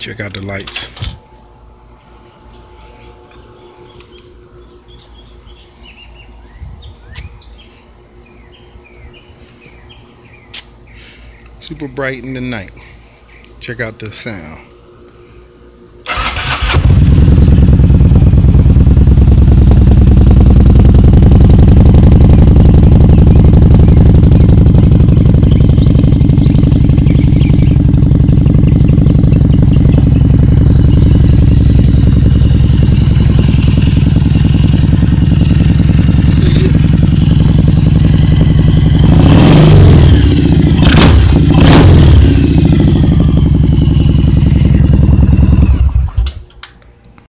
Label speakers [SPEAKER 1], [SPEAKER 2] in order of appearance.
[SPEAKER 1] Check out the lights. Super bright in the night. Check out the sound.